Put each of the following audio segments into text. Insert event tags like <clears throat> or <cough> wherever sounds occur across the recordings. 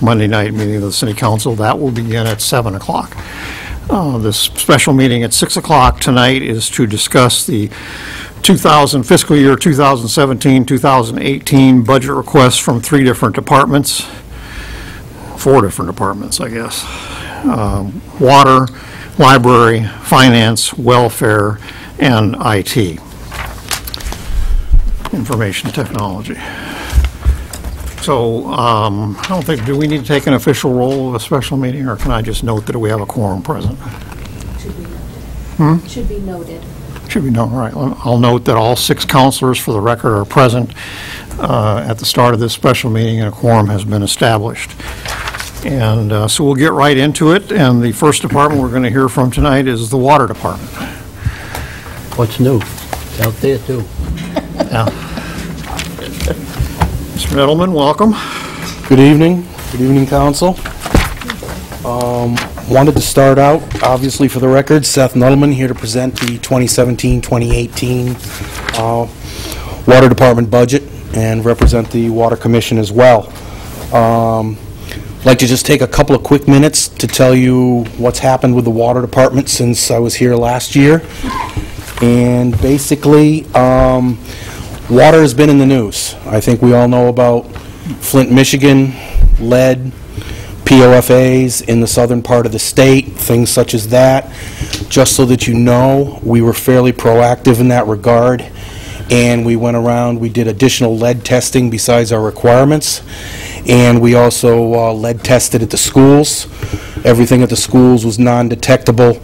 Monday night meeting of the city council. That will begin at 7 o'clock. Uh, This special meeting at 6 o'clock tonight is to discuss the 2000 fiscal year 2017, 2018 budget requests from three different departments, four different departments, I guess. Um, Water, library, finance, welfare, and IT. Information technology. So, um, I don't think, do we need to take an official roll of a special meeting, or can I just note that we have a quorum present? Should be noted. Should be noted. Should be known, right. I'll note that all six counselors, for the record, are present uh, at the start of this special meeting, and a quorum has been established. And uh, so we'll get right into it, and the first department we're going to hear from tonight is the Water Department. What's new? It's out there, too. Mr. Middleman, welcome. Good evening. Good evening, council. Um, Wanted to start out, obviously for the record, Seth Nuttleman here to present the 2017-2018 uh, Water Department budget and represent the Water Commission as well. Um, Like to just take a couple of quick minutes to tell you what's happened with the Water Department since I was here last year. And basically, um, water has been in the news. I think we all know about Flint, Michigan, lead, PFOAs in the southern part of the state, things such as that. Just so that you know, we were fairly proactive in that regard, and we went around, we did additional lead testing besides our requirements, and we also uh, lead tested at the schools. Everything at the schools was non-detectable,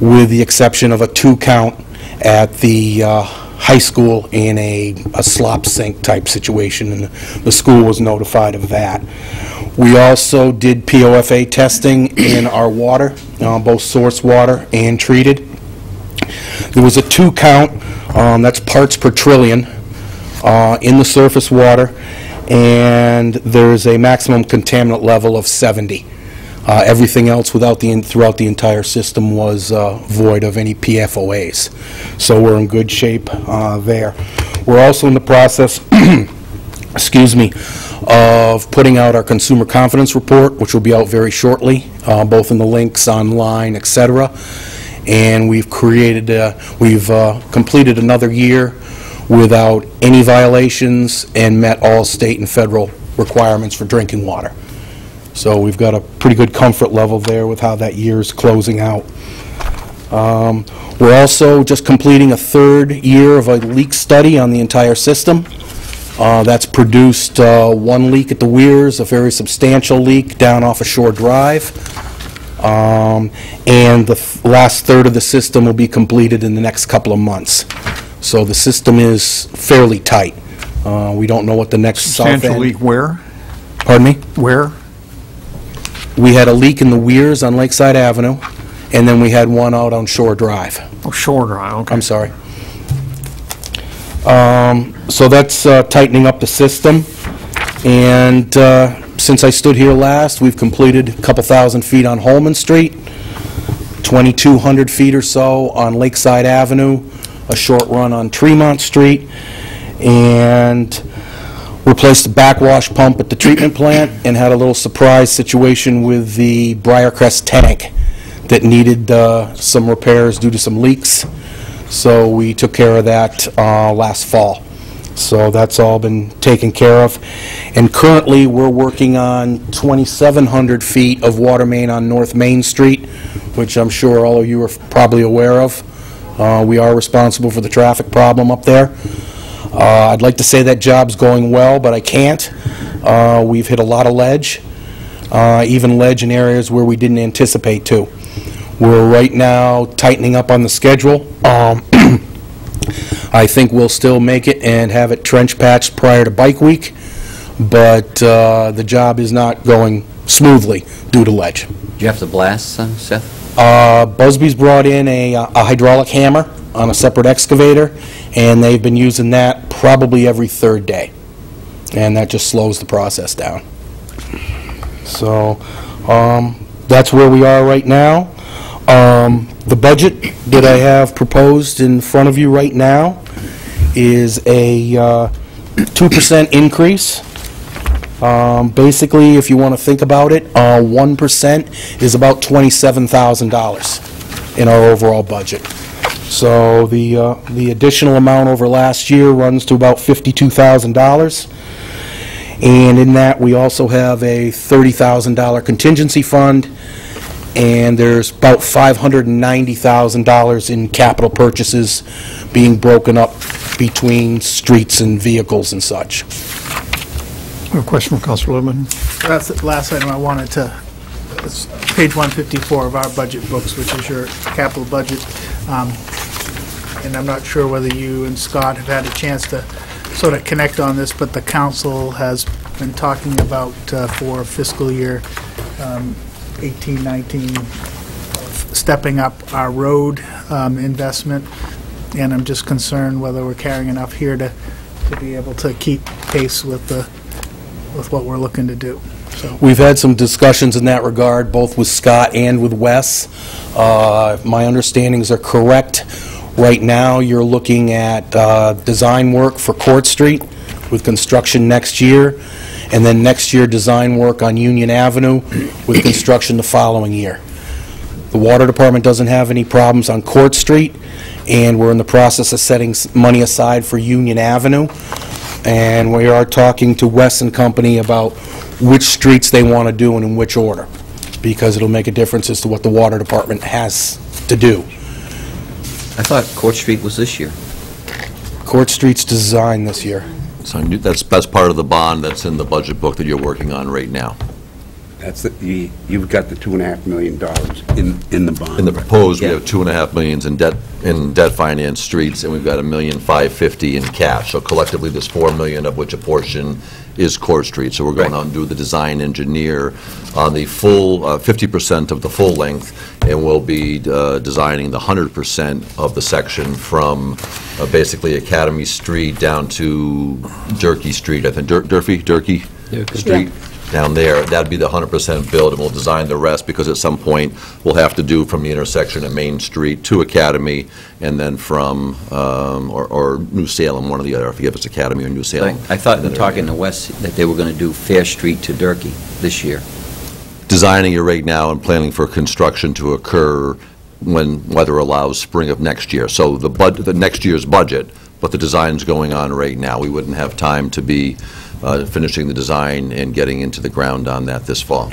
with the exception of a two-count at the uh, high school in a a slop sink type situation, and the school was notified of that. We also did PFOA testing in our water, uh, both source water and treated. There was a two count, um, that's parts per trillion, uh, in the surface water, and there's a maximum contaminant level of 70. Uh, Everything else without the, throughout the entire system was uh, void of any PFOAs. So we're in good shape uh, there. We're also in the process, <clears throat> excuse me, of putting out our consumer confidence report, which will be out very shortly, uh, both in the links online, et cetera. And we've created, uh, we've uh, completed another year without any violations and met all state and federal requirements for drinking water. So we've got a pretty good comfort level there with how that year is closing out. Um, We're also just completing a third year of a leak study on the entire system. Uh, That's produced uh, one leak at the Weirs, a very substantial leak down off of Shore Drive. Um, And the th- last third of the system will be completed in the next couple of months. So the system is fairly tight. Uh, We don't know what the next. Substantial leak where? Pardon me? Where? We had a leak in the Weirs on Lakeside Avenue, and then we had one out on Shore Drive. Oh, Shore Drive, okay. I'm sorry. Um, So that's uh, tightening up the system, and uh, since I stood here last, we've completed a couple thousand feet on Holman Street, 2,200 feet or so on Lakeside Avenue, a short run on Tremont Street, and replaced the backwash pump at the treatment plant, and had a little surprise situation with the Briarcrest tank that needed uh, some repairs due to some leaks. So we took care of that uh, last fall. So that's all been taken care of. And currently, we're working on 2,700 feet of water main on North Main Street, which I'm sure all of you are probably aware of. Uh, We are responsible for the traffic problem up there. Uh, I'd like to say that job's going well, but I can't. Uh, We've hit a lot of ledge, uh, even ledge in areas where we didn't anticipate to. We're right now tightening up on the schedule. Um, <clears throat> I think we'll still make it and have it trench patched prior to Bike Week, but uh, the job is not going smoothly due to ledge. Do you have to blast, Seth? Uh, Busby's brought in a uh, a hydraulic hammer on a separate excavator, and they've been using that probably every third day. And that just slows the process down. So, um, that's where we are right now. Um, The budget that I have proposed in front of you right now is a uh, 2% increase Um, Basically, if you want to think about it, uh, 1% is about $27,000 in our overall budget. So the, uh, the additional amount over last year runs to about $52,000. And in that, we also have a $30,000 contingency fund, and there's about $590,000 in capital purchases being broken up between streets and vehicles and such. A question from Counselor Lipman? That's the last item I wanted to, it's page 154 of our budget books, which is your capital budget. Um, And I'm not sure whether you and Scott have had a chance to sort of connect on this, but the council has been talking about uh, for fiscal year um, 18, 19, stepping up our road um, investment, and I'm just concerned whether we're carrying enough here to, to be able to keep pace with the, with what we're looking to do. So, We've had some discussions in that regard, both with Scott and with Wes. Uh, If my understandings are correct, right now, you're looking at uh, design work for Court Street with construction next year, and then next year, design work on Union Avenue with construction the following year. The Water Department doesn't have any problems on Court Street, and we're in the process of setting money aside for Union Avenue. And we are talking to Wes and Company about which streets they want to do and in which order, because it'll make a difference as to what the Water Department has to do. I thought Court Street was this year. Court Street's design this year. So that's, that's part of the bond that's in the budget book that you're working on right now. That's, the you- you've got the two and a half million dollars in, in the bond. In the proposed, we have two and a half millions in debt, in debt finance streets, and we've got a million five fifty in cash. So collectively, there's four million, of which a portion is Court Street. So we're going Right. out and do the design engineer on the full, uh, fifty percent of the full length, and we'll be uh, designing the hundred percent of the section from uh, basically Academy Street down to Durkee Street, I think, Dur- Durfee, Durkey Durkee. Street? Down there, that'd be the 100% build, and we'll design the rest, because at some point, we'll have to do from the intersection of Main Street to Academy, and then from, um, or or New Salem, one or the other, I forget if it's Academy or New Salem. I thought in talking to Wes that they were going to do Fair Street to Durkee this year. Designing it right now and planning for construction to occur when weather allows spring of next year. So the bud, the next year's budget, but the design's going on right now. We wouldn't have time to be uh, finishing the design and getting into the ground on that this fall.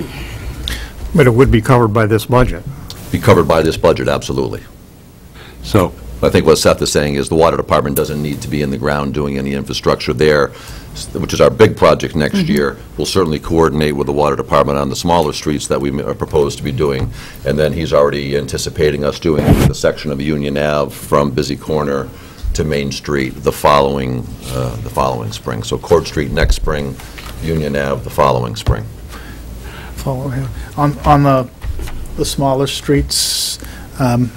But it would be covered by this budget. Be covered by this budget, absolutely. So, I think what Seth is saying is the water department doesn't need to be in the ground doing any infrastructure there, which is our big project next year. We'll certainly coordinate with the water department on the smaller streets that we are proposed to be doing. And then he's already anticipating us doing the section of Union Ave from Busy Corner to Main Street the following, uh, the following spring. So Court Street next spring, Union Ave the following spring. follow him. On, on the, the smaller streets, um,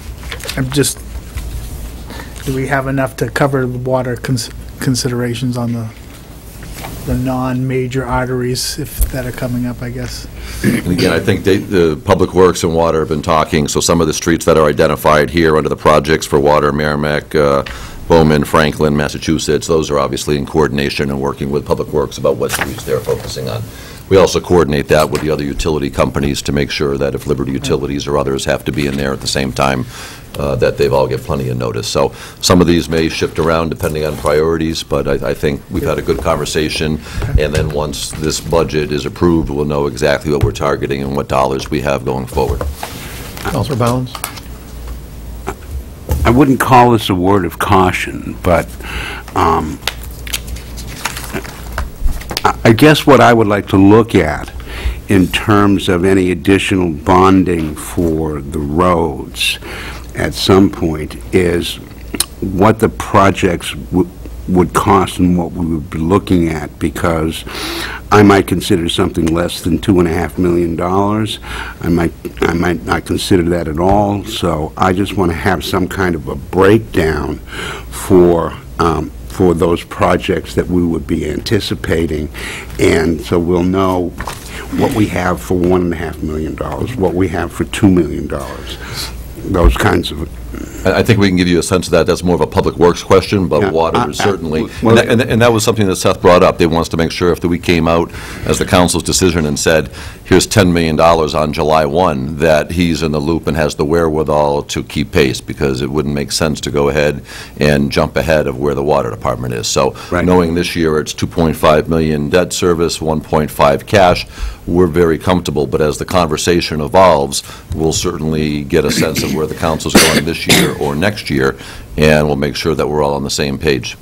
I'm just, do we have enough to cover the water cons- considerations on the, the non-major arteries if, that are coming up, I guess? And again, I think they- the Public Works and Water have been talking, so some of the streets that are identified here under the projects for water, Merrimack, uh, Bowman, Franklin, Massachusetts, those are obviously in coordination and working with Public Works about what streets they're focusing on. We also coordinate that with the other utility companies to make sure that if Liberty Utilities or others have to be in there at the same time, uh, that they've all get plenty of notice. So some of these may shift around depending on priorities, but I I think we've had a good conversation, and then once this budget is approved, we'll know exactly what we're targeting and what dollars we have going forward. Counselor Bownes? I wouldn't call this a word of caution, but um, I I guess what I would like to look at in terms of any additional bonding for the roads at some point is what the projects w- would cost and what we would be looking at, because I might consider something less than two and a half million dollars. I might, I might not consider that at all, so I just want to have some kind of a breakdown for, um, for those projects that we would be anticipating, and so we'll know what we have for one and a half million dollars, what we have for two million dollars, those kinds of I I think we can give you a sense of that. That's more of a public works question, Yeah, but water uh, is uh, certainly, well- and that- and that was something that Seth brought up. They wants to make sure if we came out as the council's decision and said, here's $10 million on July 1, that he's in the loop and has the wherewithal to keep pace, because it wouldn't make sense to go ahead and jump ahead of where the water department is. So Right. knowing this year it's 2.5 million debt service, 1.5 cash, we're very comfortable, but as the conversation evolves, we'll certainly get a sense of where the council's going this year or next year, and we'll make sure that we're all on the same page.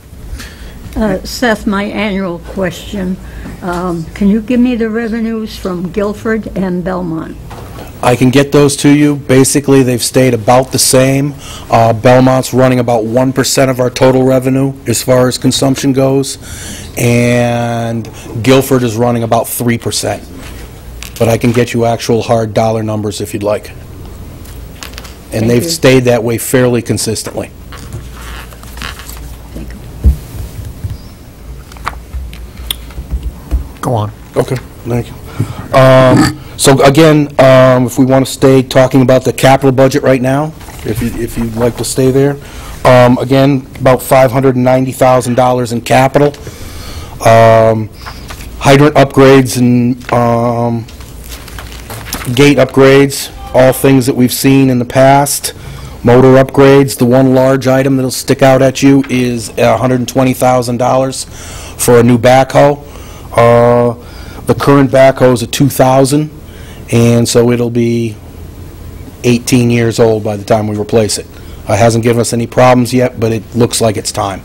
Uh, Seth, my annual question, um, can you give me the revenues from Gilford and Belmont? I can get those to you. Basically, they've stayed about the same. Uh, Belmont's running about 1% of our total revenue as far as consumption goes, and Gilford is running about 3%. But I can get you actual hard dollar numbers if you'd like. And Thank they've you. stayed that way fairly consistently. Go on. Okay, thank you. Um, So again, um, if we want to stay talking about the capital budget right now, if you, if you'd like to stay there. Um, Again, about $590,000 in capital. Um, Hydrant upgrades and um, gate upgrades, all things that we've seen in the past. Motor upgrades, the one large item that'll stick out at you is $120,000 for a new backhoe. Uh, The current backhoe is a 2000, and so it'll be 18 years old by the time we replace it. Uh, Hasn't given us any problems yet, but it looks like it's time.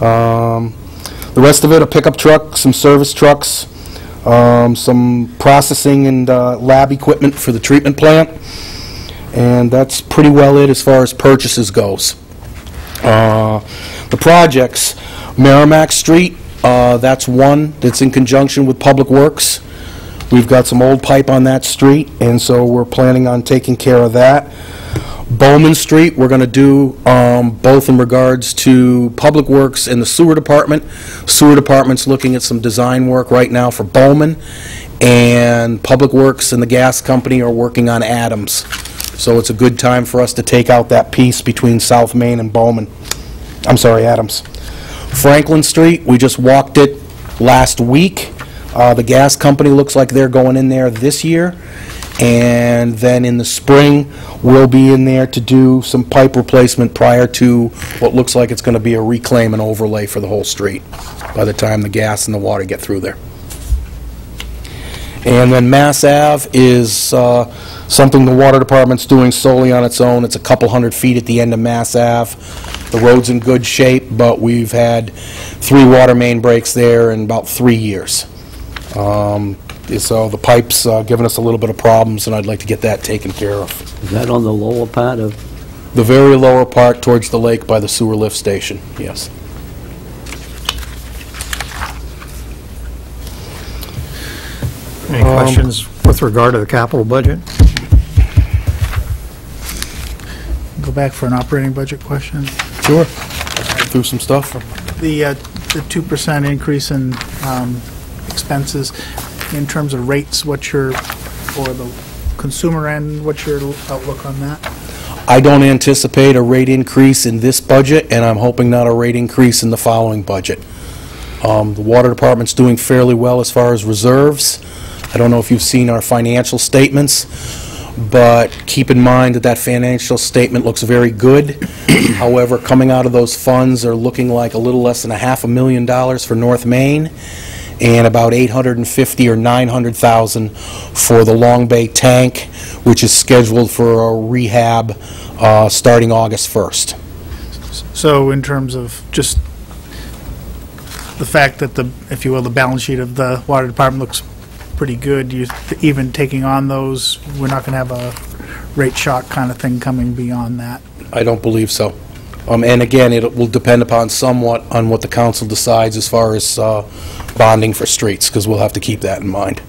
Um, The rest of it, a pickup truck, some service trucks, um, some processing and uh, lab equipment for the treatment plant, and that's pretty well it as far as purchases goes. Uh, The projects, Merrimack Street, uh, that's one that's in conjunction with Public Works. We've got some old pipe on that street, and so we're planning on taking care of that. Bowman Street, we're going to do um, both in regards to Public Works and the Sewer Department. Sewer Department's looking at some design work right now for Bowman, and Public Works and the gas company are working on Adams. So it's a good time for us to take out that piece between South Main and Bowman. I'm sorry, Adams. Franklin Street, we just walked it last week. Uh, The gas company looks like they're going in there this year. And then in the spring, we'll be in there to do some pipe replacement prior to what looks like it's going to be a reclaim and overlay for the whole street by the time the gas and the water get through there. And then Mass Ave is uh, something the Water Department's doing solely on its own. It's a couple hundred feet at the end of Mass Ave. The road's in good shape, but we've had three water main breaks there in about three years. Um, So the pipe's uh, giving us a little bit of problems, and I'd like to get that taken care of. Is that on the lower part of, The very lower part towards the lake by the sewer lift station, yes. Any Um, questions with regard to the capital budget? Go back for an operating budget question. Sure. Through some stuff. The, uh, the 2% increase in um, expenses, in terms of rates, what's your, for the consumer end, what's your outlook on that? I don't anticipate a rate increase in this budget, and I'm hoping not a rate increase in the following budget. Um, The Water Department's doing fairly well as far as reserves. I don't know if you've seen our financial statements, but keep in mind that that financial statement looks very good. <coughs> However, coming out of those funds are looking like a little less than a half a million dollars for North Main, and about 850 or 900,000 for the Long Bay tank, which is scheduled for a rehab uh, starting August 1st. So in terms of just the fact that the, if you will, the balance sheet of the water department looks pretty good, you, even taking on those, we're not going to have a rate shock kind of thing coming beyond that? I don't believe so. Um, And again, it will depend upon somewhat on what the council decides as far as uh, bonding for streets, because we'll have to keep that in mind.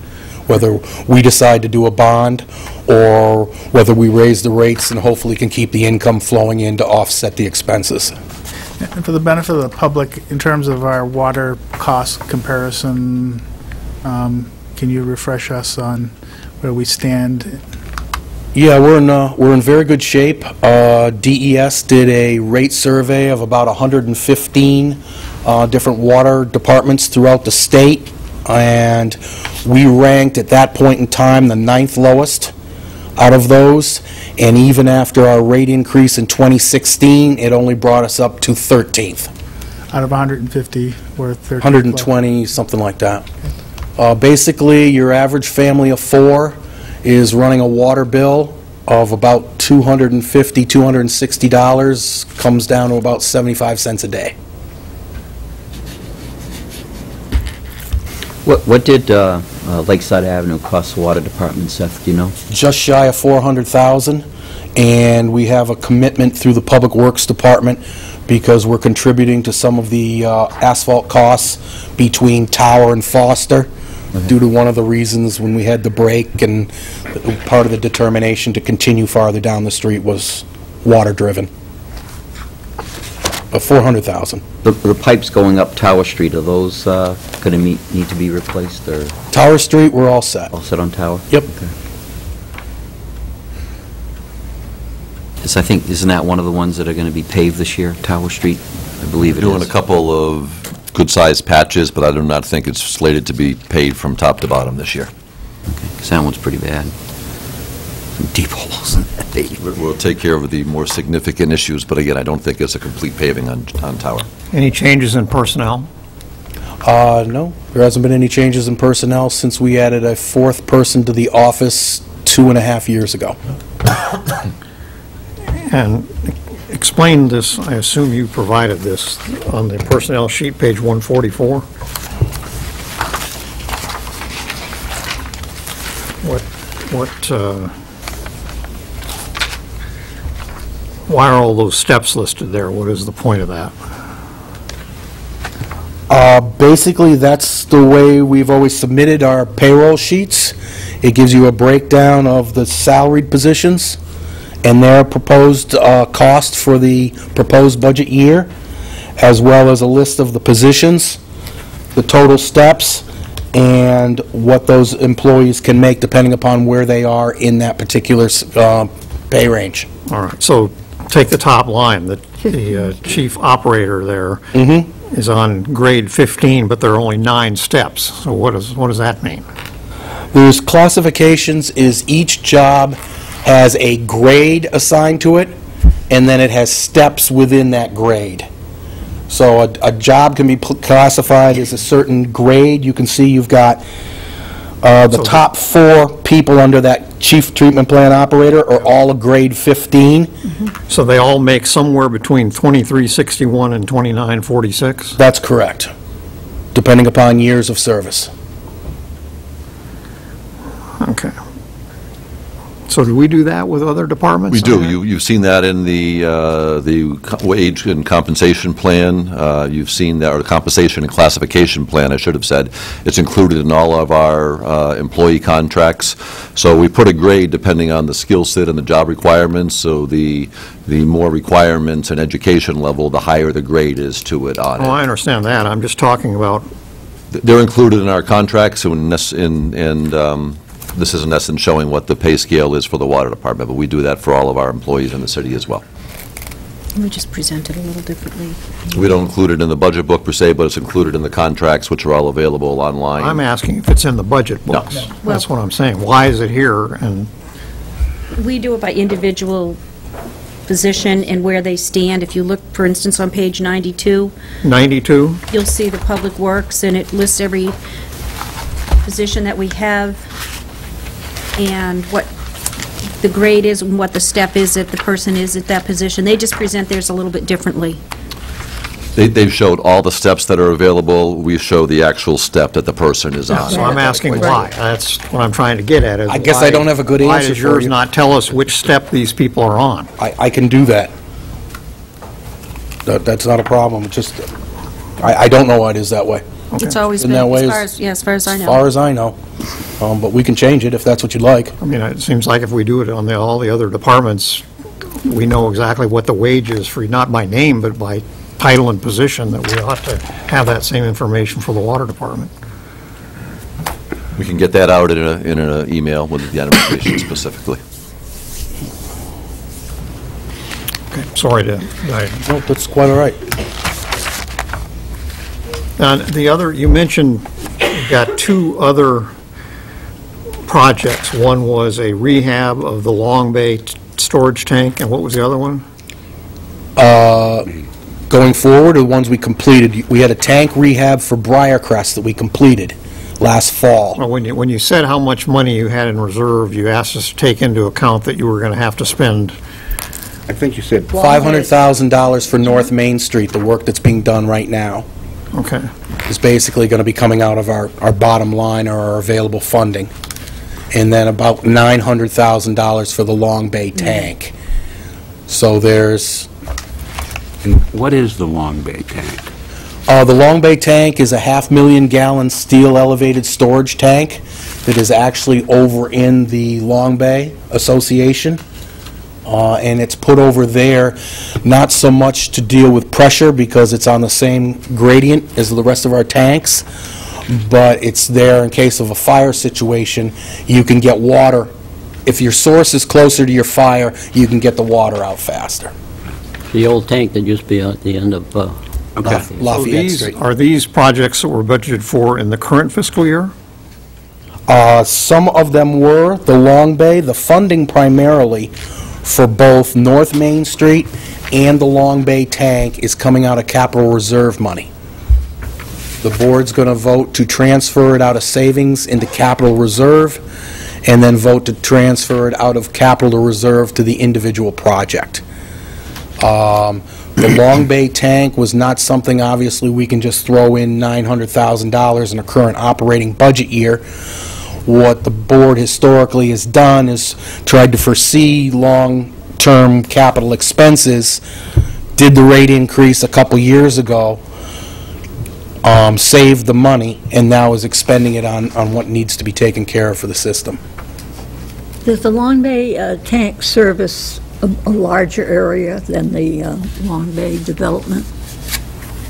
Whether we decide to do a bond, or whether we raise the rates and hopefully can keep the income flowing in to offset the expenses. And for the benefit of the public, in terms of our water cost comparison, um, can you refresh us on where we stand Yeah, we're in, uh, we're in very good shape. Uh, DES did a rate survey of about 115 uh, different water departments throughout the state, and we ranked at that point in time the ninth lowest out of those, and even after our rate increase in 2016, it only brought us up to 13th. Out of 150, we're 13. 120, something like that. Uh, Basically, your average family of four is running a water bill of about $250, $260, comes down to about 75 cents a day. What what did uh, uh, Lakeside Avenue cost the water department, Seth, do you know? Just shy of 400,000, and we have a commitment through the Public Works Department because we're contributing to some of the uh, asphalt costs between Tower and Foster due to one of the reasons when we had the break and part of the determination to continue farther down the street was water-driven. But 400,000. The the pipes going up Tower Street, are those uh, going to need to be replaced, or Tower Street, we're all set. all set on Tower? Yep. Okay. Yes, I think, isn't that one of the ones that are going to be paved this year, Tower Street? I believe it Doing a couple of good-sized patches, but I do not think it's slated to be paid from top to bottom this year. 'Cause that one's pretty bad. Some deep <laughs> holes in that pavement. We'll we'll take care of the more significant issues, but again, I don't think it's a complete paving on on Tower. Any changes in personnel? Uh, no, there hasn't been any changes in personnel since we added a fourth person to the office two and a half years ago. And explain this, I assume you provided this on the personnel sheet, page 144? What, what, uh, why are all those steps listed there? What is the point of that? Uh, Basically, that's the way we've always submitted our payroll sheets. It gives you a breakdown of the salaried positions and their proposed uh, cost for the proposed budget year, as well as a list of the positions, the total steps, and what those employees can make depending upon where they are in that particular uh, pay range. All right, so take the top line, the, the uh, <laughs> chief operator there is on grade 15, but there are only nine steps. So what does, what does that mean? There's classifications, is each job has a grade assigned to it, and then it has steps within that grade. So a, a job can be classified as a certain grade. You can see you've got, uh, the So- top four people under that chief treatment plant operator are all a grade 15. So they all make somewhere between 2361 and 2946? That's correct, depending upon years of service. Okay. So do we do that with other departments? We do. You- You've seen that in the uh, the wage and compensation plan. Uh, You've seen that, or the compensation and classification plan, I should have said. It's included in all of our uh, employee contracts. So we put a grade depending on the skill set and the job requirements. So the the more requirements and education level, the higher the grade is to it on Oh, it. I understand that. I'm just talking about, They're included in our contracts, in in- and um, this is in essence showing what the pay scale is for the water department, but we do that for all of our employees in the city as well. We just present it a little differently. We don't include it in the budget book per se, but it's included in the contracts, which are all available online. I'm asking if it's in the budget No. books. That's what I'm saying. Why is it here? And We do it by individual position and where they stand. If you look, for instance, on page 92, 92? you'll see the Public Works, and it lists every position that we have and what the grade is and what the step is that the person is at that position. They just present theirs a little bit differently. They- They've showed all the steps that are available. We show the actual step that the person is on. So I'm asking why. That's what I'm trying to get at, is I guess I why- don't have a good Why answer does for yours you. not tell us which step these people are on? I, I can do that. That, that's not a problem, It's just, I, I don't know why it is that way. It's always In been, that way, as far as- as, yeah, as far as I As know. far as I know. Um, but we can change it if that's what you'd like. I mean, it seems like if we do it on the, all the other departments, we know exactly what the wage is for, not by name, but by title and position, that we ought to have that same information for the water department. We can get that out in a, in an email with the administration <coughs> specifically. Okay, sorry to, I Nope, that's quite all right. And the other, you mentioned you got two other projects. One was a rehab of the Long Bay t- storage tank, and what was the other one? Uh, Going forward, the ones we completed, we had a tank rehab for Briarcrest that we completed last fall. Well, when you, when you said how much money you had in reserve, you asked us to take into account that you were going to have to spend, I think you said $500,000 for North Main Street, the work that's being done right now, okay. is basically going to be coming out of our, our bottom line or our available funding. And then about $900,000 for the Long Bay tank. So there's, what is the Long Bay tank? Uh, The Long Bay tank is a half-million gallon steel elevated storage tank that is actually over in the Long Bay Association. Uh, And it's put over there, not so much to deal with pressure because it's on the same gradient as the rest of our tanks, but it's there in case of a fire situation, you can get water. If your source is closer to your fire, you can get the water out faster. The old tank that used to be at the end of uh, Lafayette. So Lafayette these, Street. are these projects that were budgeted for in the current fiscal year? Uh, Some of them were, the Long Bay, the funding primarily for both North Main Street and the Long Bay tank is coming out of capital reserve money. The board's going to vote to transfer it out of savings into capital reserve, and then vote to transfer it out of capital reserve to the individual project. Um, The <coughs> Long Bay tank was not something, obviously, we can just throw in $900,000 in a current operating budget year. What the board historically has done is tried to foresee long-term capital expenses, did the rate increase a couple years ago, um, saved the money, and now is expending it on, on what needs to be taken care of for the system. Does the Long Bay uh, tank service a a larger area than the uh, Long Bay development?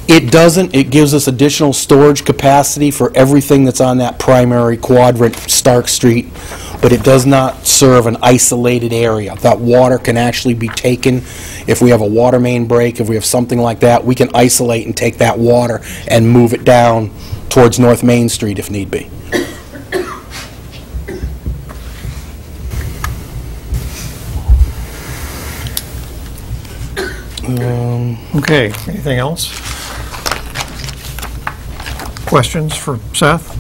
It doesn't, it gives us additional storage capacity for everything that's on that primary quadrant, Stark Street, but it does not serve an isolated area. That water can actually be taken, if we have a water main break, if we have something like that, we can isolate and take that water and move it down towards North Main Street if need be. Okay, anything else? Questions for Seth?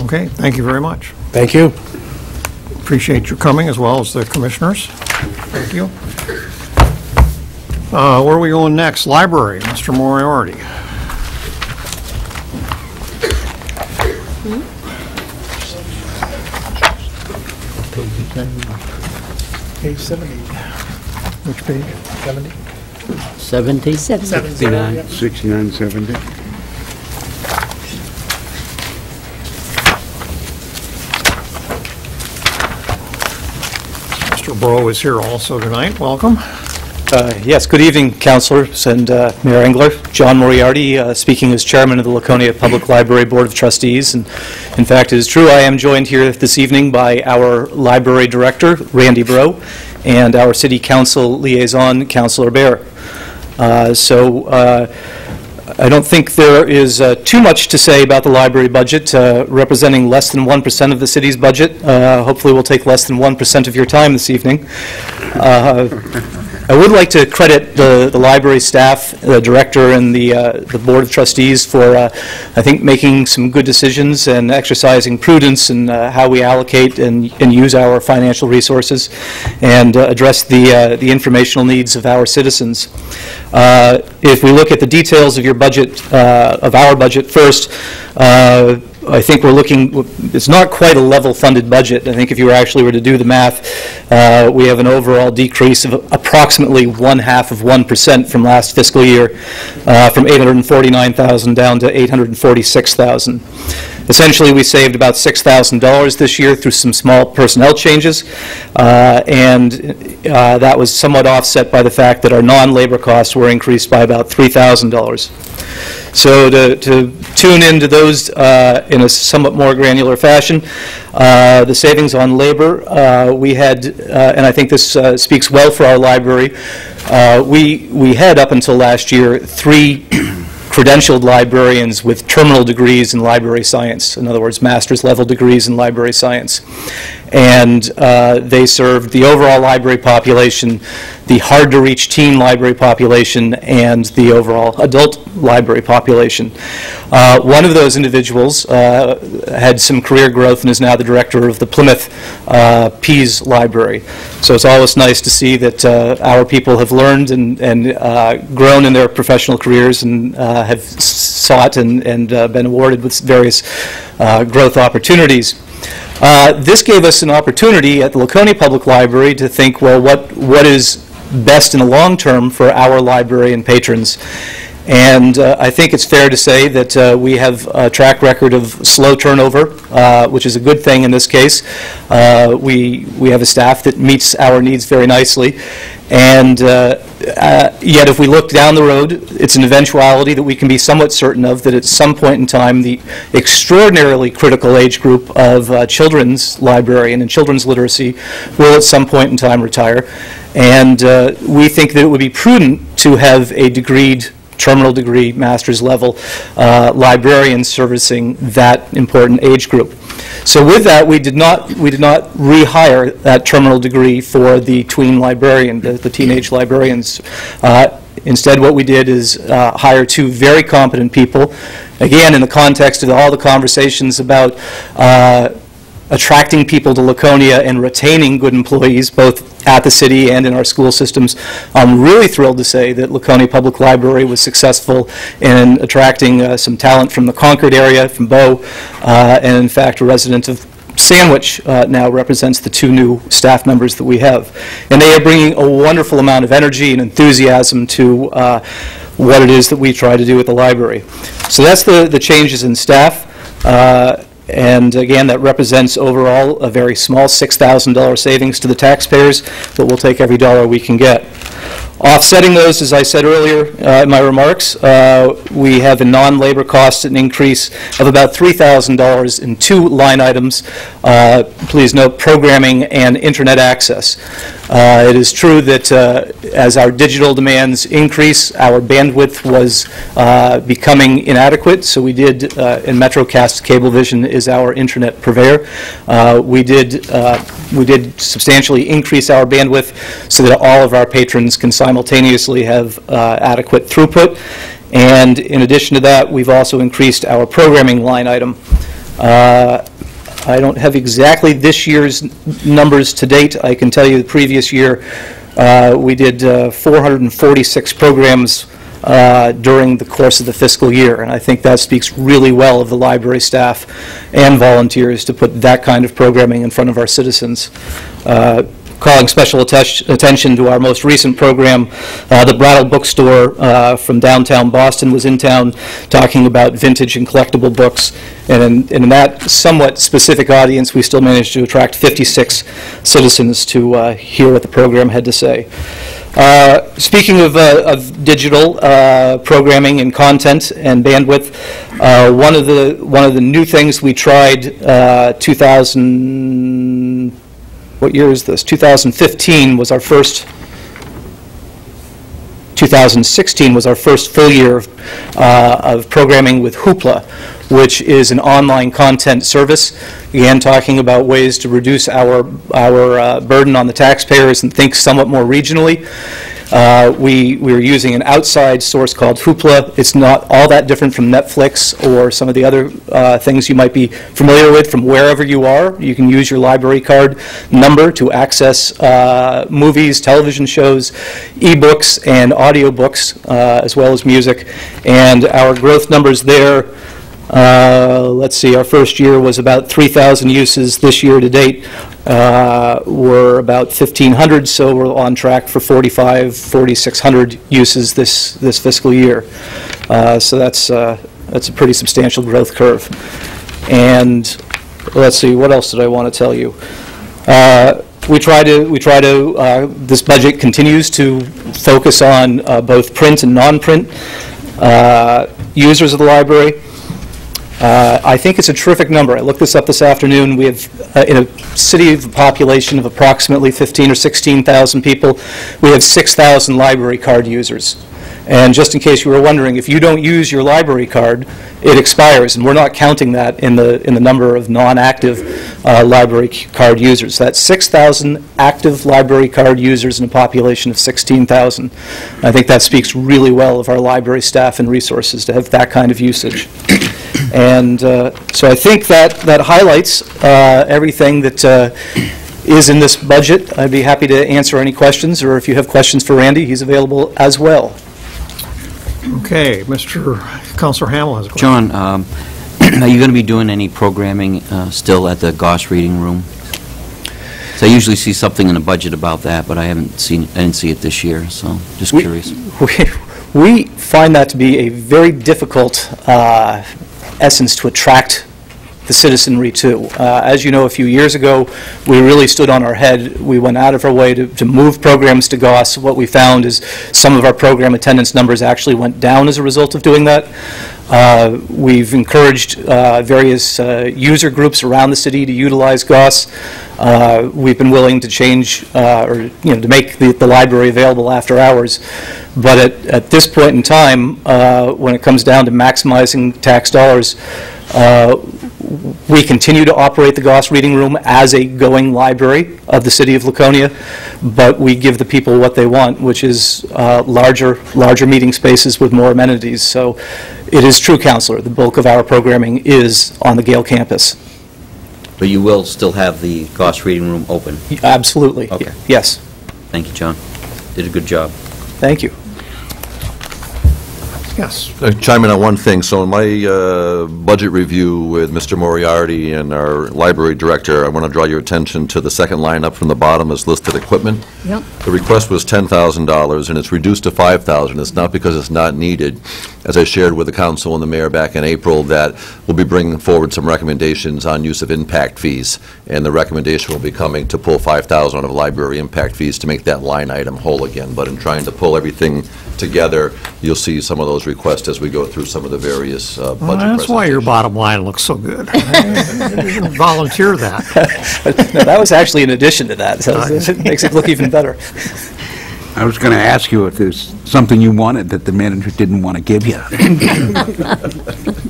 Okay, thank you very much. Thank you. Appreciate your coming, as well as the commissioners. Thank you. Uh, Where are we going next? Library, Mr. Moriarty. Page 70. Which page? 70? 70? 70, yep. 6970? Mr. Brough is here also tonight. Welcome. Uh, Yes, good evening, councilors and uh, Mayor Engler. John Moriarty, uh, speaking as chairman of the Laconia Public Library Board of Trustees. And in fact, it is true, I am joined here this evening by our library director, Randy Brough, and our city council liaison, Councilor Bear. Uh, So uh, I don't think there is uh, too much to say about the library budget, uh, representing less than 1% of the city's budget. Uh, Hopefully, we'll take less than 1% of your time this evening. I would like to credit the the library staff, the director, and the uh, the board of trustees for, uh, I think, making some good decisions and exercising prudence in uh, how we allocate and and use our financial resources and uh, address the uh, the informational needs of our citizens. Uh, If we look at the details of your budget, of our budget first, I think we're looking, it's not quite a level-funded budget. I think if you were actually were to do the math, uh, we have an overall decrease of approximately one-half of 1% from last fiscal year, uh, from 849,000 down to 846,000. Essentially, we saved about $6,000 this year through some small personnel changes, uh, and uh, that was somewhat offset by the fact that our non-labor costs were increased by about $3,000. So to to tune into those uh, in a somewhat more granular fashion, uh, the savings on labor, uh, we had, uh, and I think this uh, speaks well for our library, uh, we we had up until last year, three <clears throat> credentialed librarians with terminal degrees in library science, in other words, master's level degrees in library science. And uh, they served the overall library population, the hard-to-reach teen library population, and the overall adult library population. Uh, One of those individuals uh, had some career growth and is now the director of the Plymouth uh, Pease Library. So it's always nice to see that uh, our people have learned and and uh, grown in their professional careers and have sought and and been awarded with various growth opportunities. Uh, This gave us an opportunity at the Laconia Public Library to think, well, what what is best in the long term for our library and patrons? And uh, I think it's fair to say that uh, we have a track record of slow turnover, uh, which is a good thing in this case. Uh, We we have a staff that meets our needs very nicely. And uh, uh, yet, if we look down the road, it's an eventuality that we can be somewhat certain of, that at some point in time, the extraordinarily critical age group of children's librarian and children's literacy will at some point in time retire. And we think that it would be prudent to have a degreed terminal degree, master's level uh, librarian servicing that important age group. So with that, we did not, we did not rehire that terminal degree for the tween librarian, the the teenage librarians. Uh, Instead, what we did is uh, hire two very competent people, again, in the context of all the conversations about uh, attracting people to Laconia and retaining good employees, both at the city and in our school systems. I'm really thrilled to say that Laconia Public Library was successful in attracting uh, some talent from the Concord area, from Bow, uh, and in fact, a resident of Sandwich uh, now represents the two new staff members that we have. And they are bringing a wonderful amount of energy and enthusiasm to uh, what it is that we try to do at the library. So that's the, the changes in staff. Uh, And again, that represents overall a very small $6,000 savings to the taxpayers, but we'll take every dollar we can get. Offsetting those, as I said earlier uh, in my remarks, uh, we have in non-labor costs an increase of about $3,000 in two line items. Uh, Please note, programming and internet access. Uh, It is true that uh, as our digital demands increase, our bandwidth was uh, becoming inadequate, so we did, uh, and MetroCast Cablevision is our internet purveyor. Uh, We did, uh, we did substantially increase our bandwidth so that all of our patrons can simultaneously have uh, adequate throughput. And in addition to that, we've also increased our programming line item. Uh, I don't have exactly this year's numbers to date. I can tell you the previous year, uh, we did uh, 446 programs uh, during the course of the fiscal year, and I think that speaks really well of the library staff and volunteers to put that kind of programming in front of our citizens. Calling special attention to our most recent program, uh, the Brattle Bookstore uh, from downtown Boston was in town talking about vintage and collectible books, and in- and in that somewhat specific audience, we still managed to attract 56 citizens to uh, hear what the program had to say. Uh, Speaking of, uh, of digital uh, programming and content and bandwidth, uh, one of the, one of the new things we tried uh, 2000, what year is this? 2015 was our first 2016 was our first full year of, uh, of programming with Hoopla, which is an online content service, again, talking about ways to reduce our, our uh, burden on the taxpayers and think somewhat more regionally. Uh, We, we are using an outside source called Hoopla. It's not all that different from Netflix or some of the other uh, things you might be familiar with from wherever you are. You can use your library card number to access uh, movies, television shows, ebooks, and audiobooks, uh, as well as music. And our growth numbers there, uh, let's see, our first year was about 3,000 uses. This year to date, uh, we're about 1,500, so we're on track for 45, 4,600 uses this, this fiscal year. Uh, So that's, uh, that's a pretty substantial growth curve. And, let's see, what else did I want to tell you? Uh, We try to, we try to, uh, this budget continues to focus on both print and non-print. Users of the library. Uh, I think it's a terrific number. I looked this up this afternoon. We have, uh, in a city of a population of approximately 15 or 16,000 people, we have 6,000 library card users. And just in case you were wondering, if you don't use your library card, it expires, and we're not counting that in the, in the number of non-active uh, library card users. That's 6,000 active library card users in a population of 16,000. I think that speaks really well of our library staff and resources to have that kind of usage. And uh, so I think that, that highlights uh, everything that uh, is in this budget. I'd be happy to answer any questions, or if you have questions for Randy, he's available as well. Okay, Mr. Councilor Hamel has a question. John, um, <clears throat> are you going to be doing any programming uh, still at the Goss Reading Room? So I usually see something in the budget about that, but I haven't seen, I didn't see it this year, so just We- curious. <laughs> We we find that to be a very difficult uh, essence to attract the citizenry to. Uh, As you know, a few years ago, we really stood on our head. We went out of our way to to move programs to Goss. What we found is some of our program attendance numbers actually went down as a result of doing that. Uh, We've encouraged uh, various uh, user groups around the city to utilize Goss. Uh, We've been willing to change, uh, or, you know, to make the the library available after hours. But at at this point in time, uh, when it comes down to maximizing tax dollars, uh, we continue to operate the Goss Reading Room as a going library of the city of Laconia, but we give the people what they want, which is uh, larger, larger meeting spaces with more amenities. So it is true, Counselor, the bulk of our programming is on the Gale campus. But you will still have the Goss Reading Room open? Absolutely. Okay. Yes. Thank you, John. Did a good job. Thank you. Yes. Uh, Chime in on one thing. So in my uh, budget review with Mr. Moriarty and our library director, I want to draw your attention to the second line up from the bottom is listed equipment. Yep. The request was $10,000, and it's reduced to 5,000. It's not because it's not needed. As I shared with the council and the mayor back in April, that we'll be bringing forward some recommendations on use of impact fees, and the recommendation will be coming to pull 5,000 out of library impact fees to make that line item whole again. But in trying to pull everything together, you'll see some of those requests as we go through some of the various uh, budget Well, That's why your bottom line looks so good. <laughs> Volunteer that. No, That was actually in addition to that, so it makes it look even better. I was going to ask you if there's something you wanted that the manager didn't want to give you. <laughs>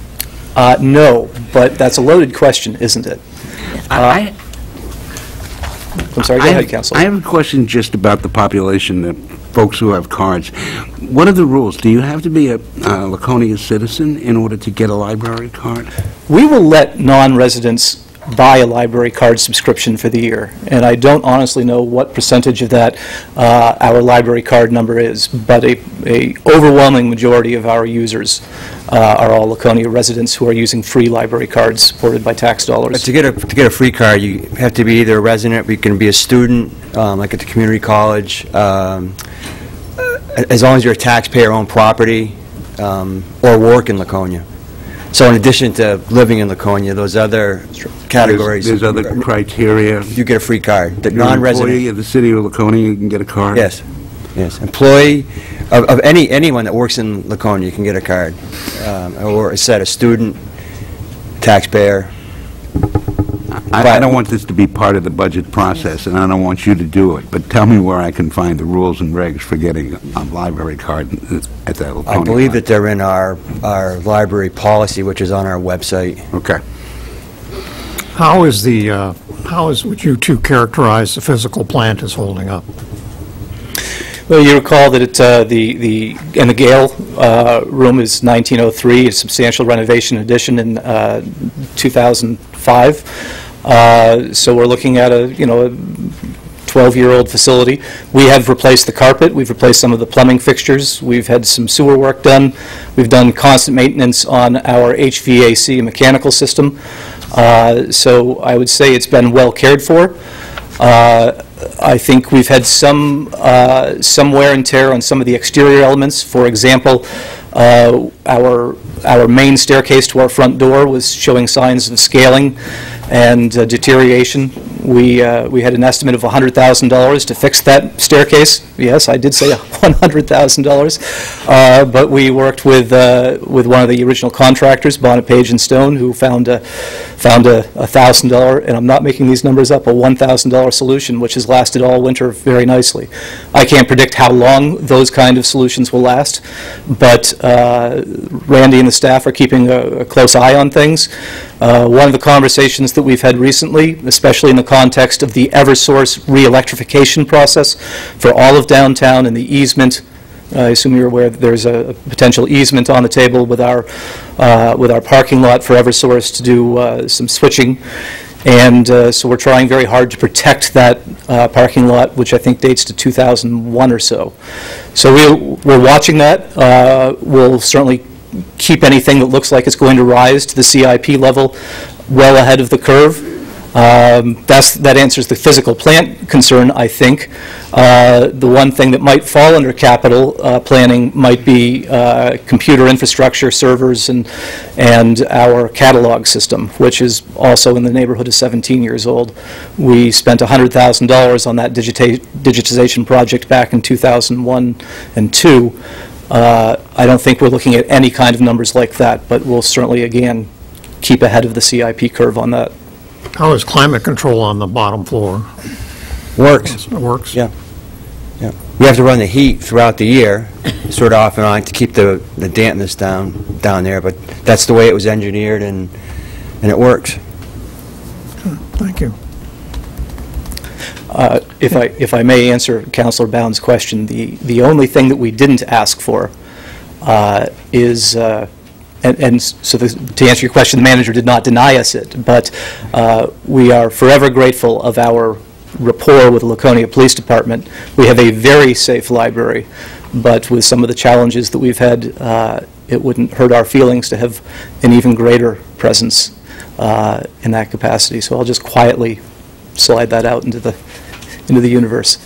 Uh, No, but that's a loaded question, isn't it? I I'm sorry, go I ahead, have- Counselor. I have a question just about the population, the folks who have cards. What are the rules? Do you have to be a uh, Laconia citizen in order to get a library card? We will let non-residents buy a library card subscription for the year, and I don't honestly know what percentage of that uh, our library card number is, but a a overwhelming majority of our users uh, are all Laconia residents who are using free library cards supported by tax dollars. To get a, to get a free card, you have to be either a resident, you can be a student, um, like at the community college, um, as long as you're a taxpayer-owned property, um, or work in Laconia. So in addition to living in Laconia, those other categories. There's other criteria. You get a free card. The You're an employee non-resident, of the city of Laconia, you can get a card? yes, yes. Employee of, of any, anyone that works in Laconia you can get a card. Um, Or, a set a student, taxpayer. I I don't want this to be part of the budget process, and I don't want you to do it, but tell me where I can find the rules and regs for getting a library card at the Laconia. I believe that they're in our, our library policy, which is on our website. Okay. How is the, uh, how is, would you two characterize the physical plant as holding up? Well, you recall that it, uh, the, the, and the Gale uh, room is 1903, a substantial renovation addition in uh, 2005. Uh, So we're looking at a, you know, a 12-year-old facility. We have replaced the carpet, we've replaced some of the plumbing fixtures, we've had some sewer work done, we've done constant maintenance on our HVAC mechanical system. Uh, So I would say it's been well cared for. Uh, I think we've had some, uh, some wear and tear on some of the exterior elements. For example, uh, our our main staircase to our front door was showing signs of scaling and uh, deterioration. We, uh, we had an estimate of $100,000 to fix that staircase. Yes, I did say <laughs> $100,000. Uh, But we worked with, uh, with one of the original contractors, Bonnette Page and Stone, who found a, found a $1,000, and I'm not making these numbers up, a $1,000 solution, which has lasted all winter very nicely. I can't predict how long those kind of solutions will last, but uh, Randy and the staff are keeping a a close eye on things. Uh, One of the conversations that we've had recently, especially in the context of the Eversource re-electrification process for all of downtown and the easement, I assume you're aware that there's a potential easement on the table with our, uh, with our parking lot for Eversource to do uh, some switching. And uh, so we're trying very hard to protect that uh, parking lot, which I think dates to 2001 or so. So we- we're watching that. Uh, We'll certainly keep anything that looks like it's going to rise to the CIP level well ahead of the curve. Um, That's, that answers the physical plant concern, I think. Uh, The one thing that might fall under capital uh, planning might be uh, computer infrastructure, servers, and, and our catalog system, which is also in the neighborhood of 17 years old. We spent $100,000 on that digitization project back in 2001 and 2. Uh, I don't think we're looking at any kind of numbers like that, but we'll certainly, again, keep ahead of the CIP curve on that. How is climate control on the bottom floor? Works. It works? Yeah. Yeah. We have to run the heat throughout the year, sort of off and on, to keep the the dampness down, down there, but that's the way it was engineered, and, and it works. Thank you. Uh, If I, if I may answer Counselor Bownes' question, the, the only thing that we didn't ask for uh, is, uh, and, and so the- to answer your question, the manager did not deny us it, but uh, we are forever grateful of our rapport with the Laconia Police Department. We have a very safe library, but with some of the challenges that we've had, uh, it wouldn't hurt our feelings to have an even greater presence in that capacity. So I'll just quietly slide that out into the, into the universe.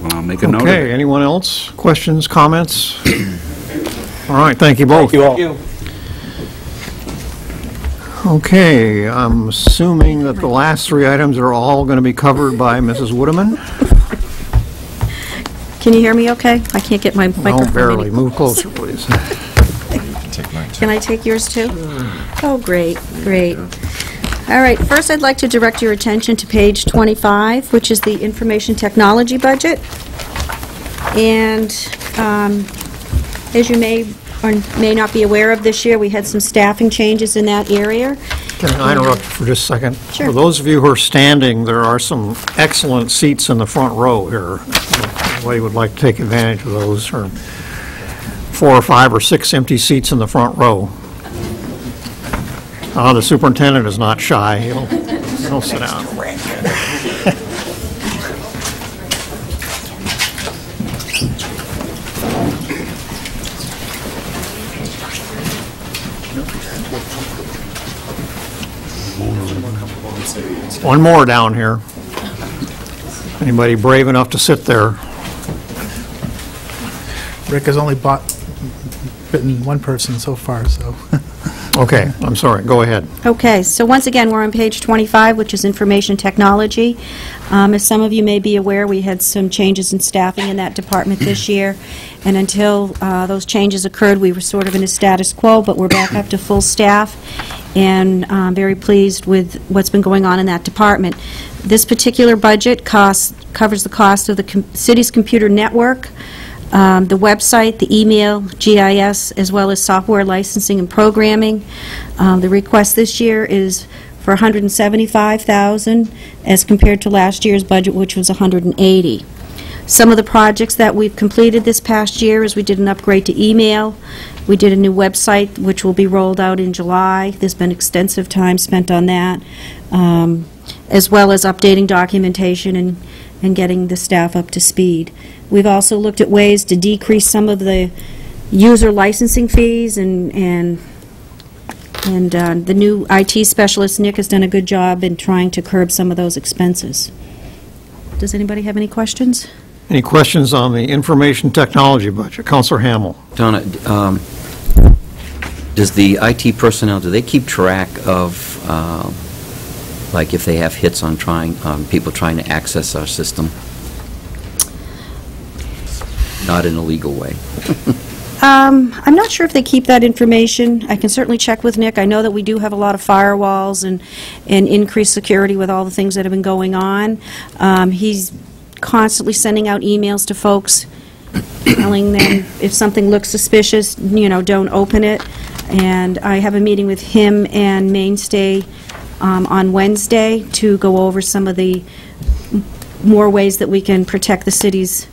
Well, I'll make a note of Okay, it. anyone else? Questions, comments? <coughs> All right, thank you both. Thank you all. Okay, I'm assuming that the last three items are all going to be covered by Mrs. Woodaman? Can you hear me okay? I can't get my microphone. No, any- barely. Move closer, please. <laughs> Can I take yours too? Oh, great, great. All right, first I'd like to direct your attention to page 25, which is the information technology budget. And um, as you may or may not be aware of this year, we had some staffing changes in that area. Can I interrupt for just a second? Sure. For those of you who are standing, there are some excellent seats in the front row here. Anybody would like to take advantage of those, or four or five or six empty seats in the front row. Uh, The superintendent is not shy. He'll, <laughs> he'll sit down. One more down here. Anybody brave enough to sit there? Rick has only bought, bitten one person so far, so. <laughs> Okay, I'm sorry, go ahead. Okay, so once again, we're on page 25, which is information technology. Um, As some of you may be aware, we had some changes in staffing in that department this <clears throat> year, and until uh, those changes occurred, we were sort of in a status quo, but we're back up to full staff, and I'm very pleased with what's been going on in that department. This particular budget costs, covers the cost of the com- city's computer network, um, the website, the email, GIS, as well as software licensing and programming. Um, The request this year is for 175,000 as compared to last year's budget, which was 180. Some of the projects that we've completed this past year is we did an upgrade to email, we did a new website, which will be rolled out in July. There's been extensive time spent on that, um, as well as updating documentation and and getting the staff up to speed. We've also looked at ways to decrease some of the user licensing fees, and, and, and uh, the new IT specialist, Nick, has done a good job in trying to curb some of those expenses. Does anybody have any questions? Any questions on the information technology budget? Counselor Hamel. Donna, um, Does the IT personnel, do they keep track of, uh, like, if they have hits on trying, um, people trying to access our system? Not in a legal way. Um, I'm not sure if they keep that information. I can certainly check with Nick. I know that we do have a lot of firewalls and, and increased security with all the things that have been going on. Um, he's constantly sending out emails to folks, telling them if something looks suspicious, you know, don't open it. And I have a meeting with him and Mainstay um, on Wednesday to go over some of the more ways that we can protect the city's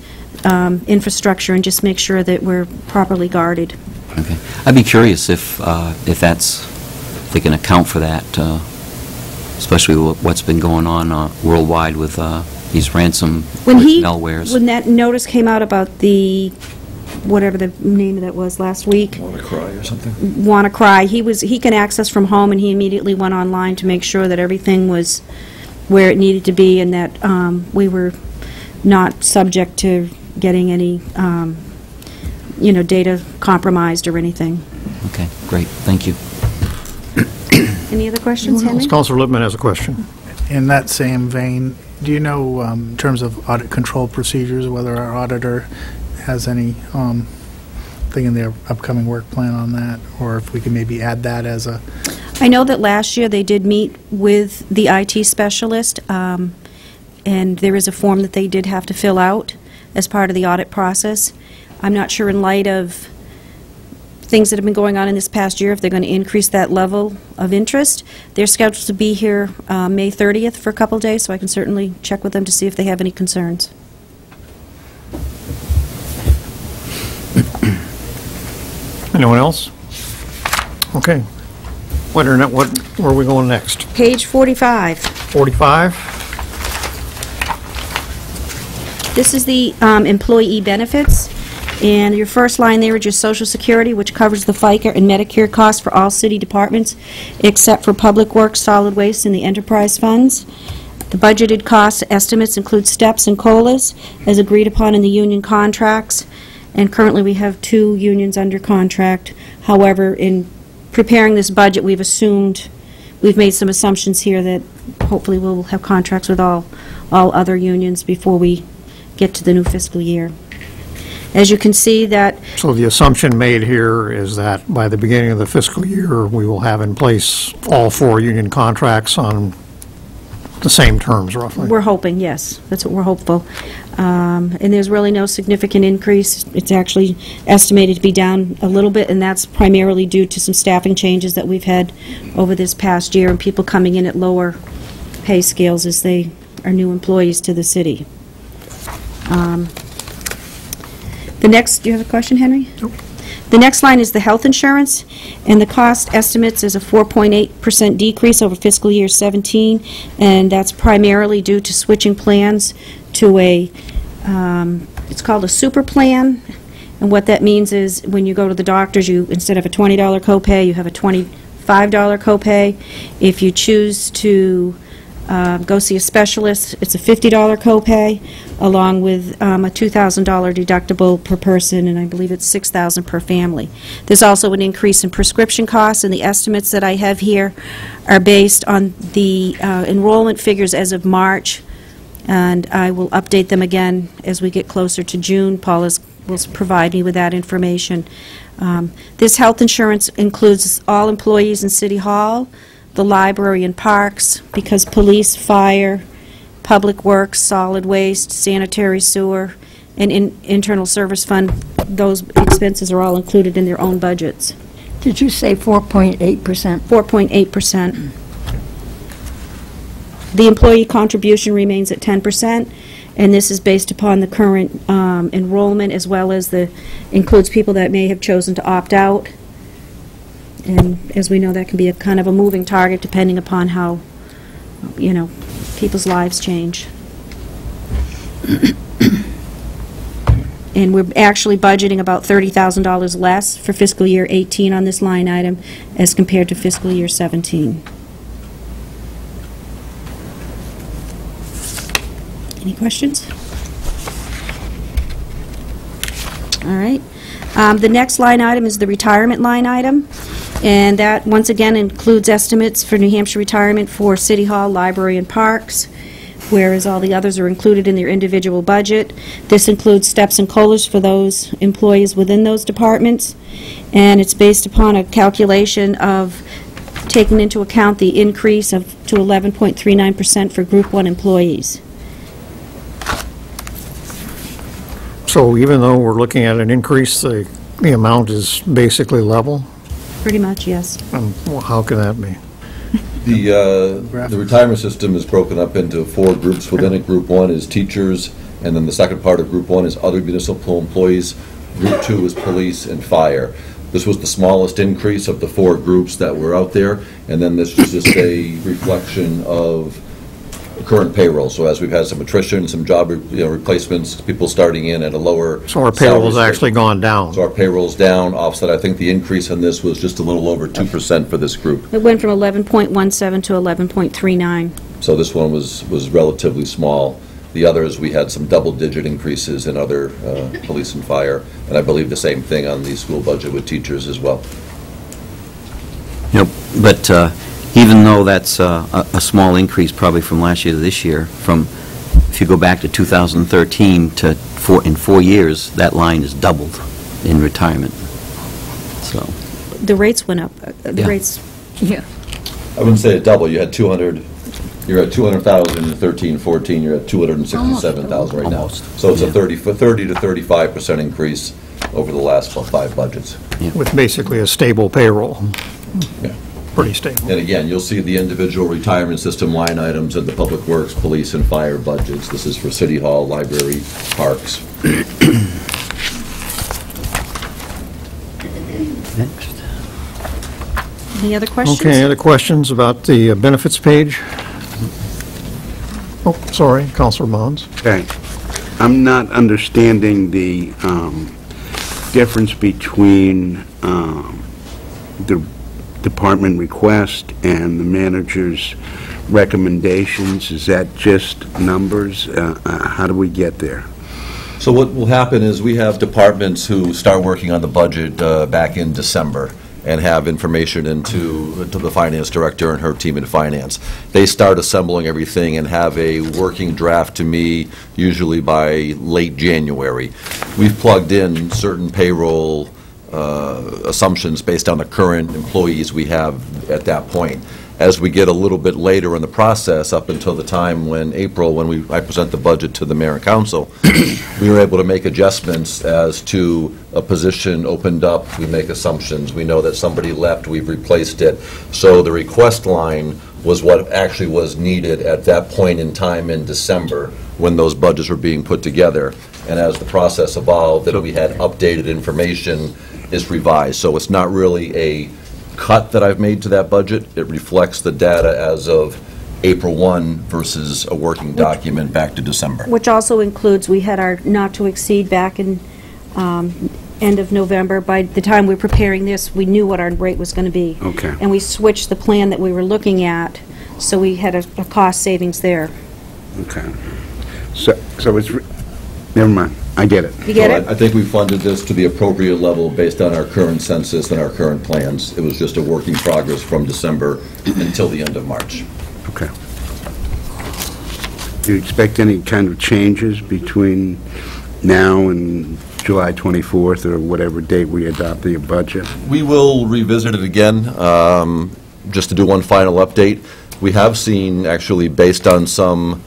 um, infrastructure and just make sure that we're properly guarded. Okay. I'd be curious if, uh, if that's, if they can account for that, uh, especially what's been going on uh, worldwide with uh, these ransom When he, malwares. when that notice came out about the, whatever the name of that was last week, Want to cry or something? WannaCry, he was, he can access from home, and he immediately went online to make sure that everything was where it needed to be, and that um, we were not subject to getting any, um, you know, data compromised or anything. Okay, great, thank you. Any other questions, Henry? Counselor Lipman has a question. In that same vein, do you know, um, in terms of audit control procedures, whether our auditor has any um, thing in their upcoming work plan on that, or if we can maybe add that as a, I know that last year they did meet with the IT specialist, um, and there is a form that they did have to fill out as part of the audit process. I'm not sure in light of things that have been going on in this past year, if they're going to increase that level of interest. They're scheduled to be here uh, May 30th for a couple days, so I can certainly check with them to see if they have any concerns. <coughs> Anyone else? Okay. What, are- what, where are we going next? Page 45. 45? This is the um, employee benefits, and your first line there is your social security, which covers the FICA and Medicare costs for all city departments, except for Public Works, Solid Waste, and the enterprise funds. The budgeted cost estimates include steps and COLAs, as agreed upon in the union contracts, and currently we have two unions under contract. However, in preparing this budget, we've assumed, we've made some assumptions here that hopefully we'll have contracts with all, all other unions before we get to the new fiscal year. As you can see, that So the assumption made here is that by the beginning of the fiscal year, we will have in place all four union contracts on the same terms roughly. We're hoping, yes. That's what we're hopeful. Um, And there's really no significant increase. It's actually estimated to be down a little bit, and that's primarily due to some staffing changes that we've had over this past year, and people coming in at lower pay scales as they are new employees to the city. Um, The next, do you have a question, Henry? The next line is the health insurance, and the cost estimates is a 4.8% decrease over fiscal year 17, and that's primarily due to switching plans to a, um, it's called a super plan, and what that means is, when you go to the doctors, you, instead of a $20 copay, you have a $25 copay. If you choose to uh, go see a specialist, it's a $50 copay, along with um, a $2,000 deductible per person, and I believe it's 6,000 per family. There's also an increase in prescription costs, and the estimates that I have here are based on the uh, enrollment figures as of March, and I will update them again as we get closer to June. Paul is- will provide me with that information. Um, This health insurance includes all employees in City Hall, the library and parks, because police, fire, public works, solid waste, sanitary sewer, and in- internal service fund, those expenses are all included in their own budgets. Did you say 4.8%? 4.8%. The employee contribution remains at 10%, and this is based upon the current um, enrollment as well as the, includes people that may have chosen to opt out. And as we know, that can be a kind of a moving target depending upon how, you know, people's lives change. And we're actually budgeting about $30,000 less for fiscal year 18 on this line item as compared to fiscal year 17. Any questions? All right. Um, The next line item is the retirement line item, and that, once again, includes estimates for New Hampshire retirement for City Hall, Library, and Parks, whereas all the others are included in their individual budget. This includes steps and COLAs for those employees within those departments, and it's based upon a calculation of taking into account the increase of, to 11.39% for Group 1 employees. So even though we're looking at an increase, the, the amount is basically level? Pretty much, yes. Um, well, How can that be? <laughs> The, uh, the retirement system is broken up into four groups. Within it, Group One is teachers, and then the second part of Group One is other municipal employees. Group Two is police and fire. This was the smallest increase of the four groups that were out there, and then this is just a reflection of current payroll. So as we've had some attrition, some job, re- you know, replacements, people starting in at a lower. So our payroll's salary actually gone down? So our payroll's down, offset, I think the increase on this was just a little over 2% for this group. It went from 11.17 to 11.39. So this one was, was relatively small. The others, we had some double-digit increases in other uh, police and fire, and I believe the same thing on the school budget with teachers as well. Yep, but uh, even though that's uh, a a small increase probably from last year to this year, from, if you go back to 2013 to, four in four years, that line is doubled in retirement. So, The rates went up. Uh, The Yeah. rates, Yeah. I wouldn't say a double, you had 200, you're at 200,000 in 13, 14, you're at 267,000 right now. Almost, So it's a yeah. 30, for 30 to 35% increase over the last five budgets. With basically a stable payroll, Yeah. Pretty stable. And again, you'll see the individual retirement system line items in the Public Works, Police, and Fire budgets. This is for City Hall, Library, Parks. next. any other questions? Okay, other questions about the uh, benefits page? Oh, sorry, Counselor Mons. Okay. I'm not understanding the um, difference between um, the department request and the manager's recommendations. Is that just numbers? Uh, uh, How do we get there? So what will happen is we have departments who start working on the budget uh, back in December and have information into, to the finance director and her team in finance. They start assembling everything and have a working draft to me usually by late January. We've plugged in certain payroll uh, assumptions based on the current employees we have at that point. As we get a little bit later in the process, up until the time when, April, when we, I present the budget to the mayor and council, <coughs> we were able to make adjustments as to a position opened up, we make assumptions, we know that somebody left, we've replaced it. So the request line was what actually was needed at that point in time in December, when those budgets were being put together. And as the process evolved, that we had updated information is revised. So it's not really a cut that I've made to that budget. It reflects the data as of April 1 versus a working document back to December. Which also includes, we had our not to exceed back in um, end of November. By the time we were preparing this, we knew what our rate was going to be. Okay. And we switched the plan that we were looking at, so we had a a cost savings there. Okay. So so it's, never mind, I get it. You get So I- it? I think we funded this to the appropriate level based on our current census and our current plans. It was just a work in progress from December until the end of March. Okay. Do you expect any kind of changes between now and July 24th, or whatever date we adopt the budget? We will revisit it again, um, just to do one final update. We have seen, actually, based on some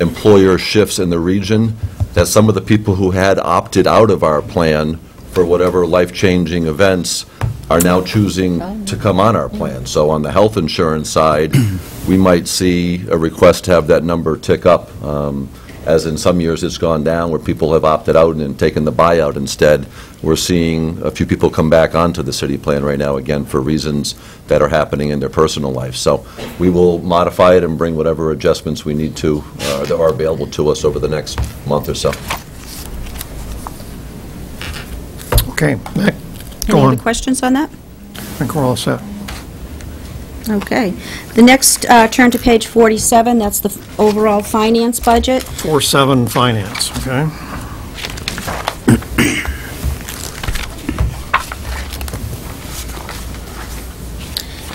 employer shifts in the region, that some of the people who had opted out of our plan for whatever life-changing events are now choosing to come on our plan. So on the health insurance side, <clears throat> we might see a request to have that number tick up. Um, As in some years, it's gone down where people have opted out and taken the buyout instead. We're seeing a few people come back onto the city plan right now, again, for reasons that are happening in their personal life. So we will modify it and bring whatever adjustments we need to, uh, that are available to us over the next month or so. Okay, Mac, go Any on. questions on that? I think we're all set. Okay. The next, uh, turn to page 47, that's the overall finance budget. 4-7 finance, okay?